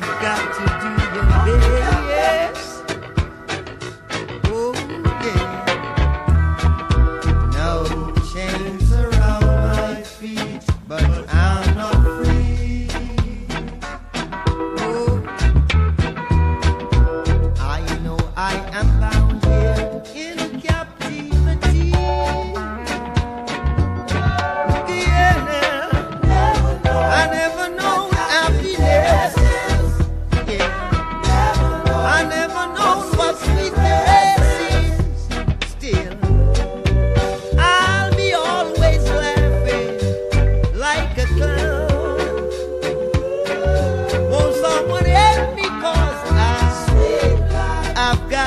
you've got to I've got